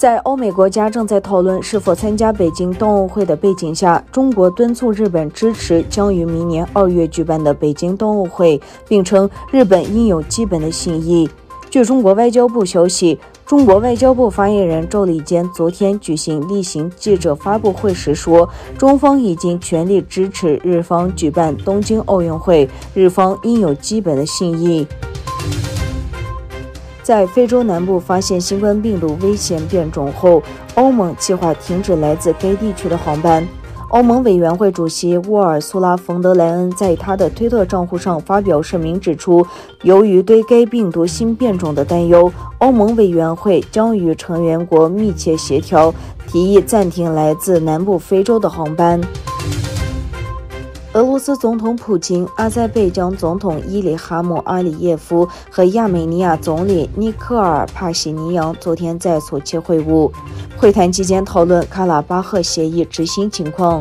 在欧美国家正在讨论是否参加北京冬奥会的背景下，中国敦促日本支持将于明年二月举办的北京冬奥会，并称日本应有基本的信义。据中国外交部消息，中国外交部发言人赵立坚昨天举行例行记者发布会时说，中方已经全力支持日方举办东京奥运会，日方应有基本的信义。在非洲南部发现新冠病毒危险变种后，欧盟计划停止来自该地区的航班。欧盟委员会主席沃尔苏拉·冯德莱恩在他的推特账户上发表声明，指出，由于对该病毒新变种的担忧，欧盟委员会将与成员国密切协调，提议暂停来自南部非洲的航班。俄罗斯总统普京、阿塞拜疆总统伊里哈姆·阿里耶夫和亚美尼亚总理尼克尔·帕西尼扬昨天在索契会晤，会谈期间讨论卡拉巴赫协议执行情况。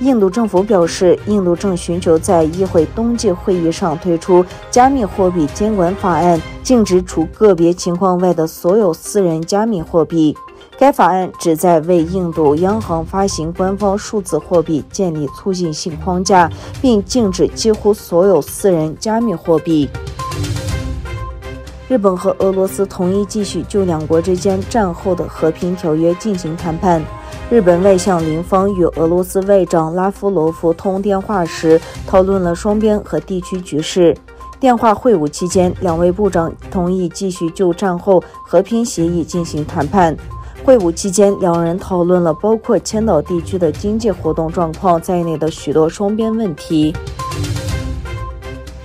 印度政府表示，印度正寻求在议会冬季会议上推出加密货币监管法案，禁止除个别情况外的所有私人加密货币。该法案旨在为印度央行发行官方数字货币建立促进性框架，并禁止几乎所有私人加密货币。日本和俄罗斯同意继续就两国之间战后的和平条约进行谈判。日本外相林芳与俄罗斯外长拉夫罗夫通电话时，讨论了双边和地区局势。电话会晤期间，两位部长同意继续就战后和平协议进行谈判。会晤期间，两人讨论了包括千岛地区的经济活动状况在内的许多双边问题。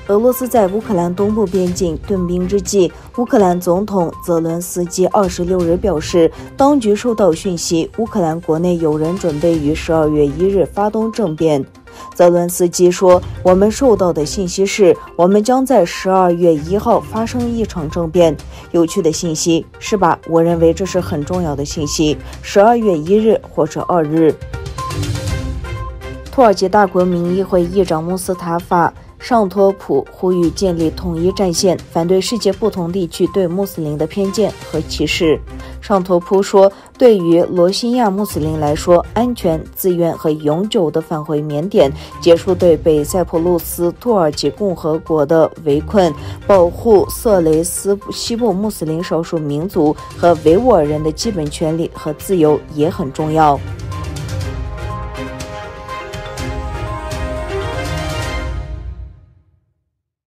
俄罗斯在乌克兰东部边境顿兵之际，乌克兰总统泽伦斯基二十六日表示，当局收到讯息，乌克兰国内有人准备于十二月一日发动政变。泽伦斯基说：“我们收到的信息是，我们将在十二月一号发生一场政变。有趣的信息是吧？我认为这是很重要的信息。十二月一日或者二日。”土耳其大国民议会议长穆斯塔法。上托普呼吁建立统一战线，反对世界不同地区对穆斯林的偏见和歧视。上托普说：“对于罗兴亚穆斯林来说，安全、自愿和永久的返回缅甸，结束对北塞浦路斯土耳其共和国的围困，保护色雷斯西部穆斯林少数民族和维吾尔人的基本权利和自由也很重要。”